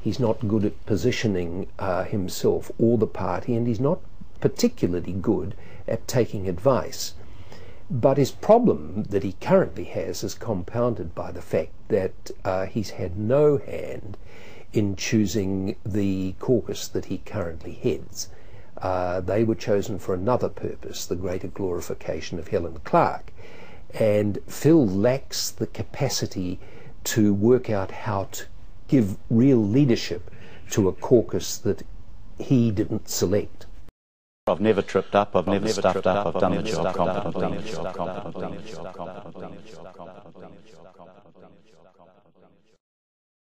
He's not good at positioning uh, himself or the party, and he's not particularly good at taking advice. But his problem that he currently has is compounded by the fact that uh, he's had no hand in choosing the caucus that he currently heads. Uh, they were chosen for another purpose, the greater glorification of Helen Clark. And Phil lacks the capacity to work out how to give real leadership to a caucus that he didn't select. I've never tripped up, I've, never, never stuffed up, I've done the job competently.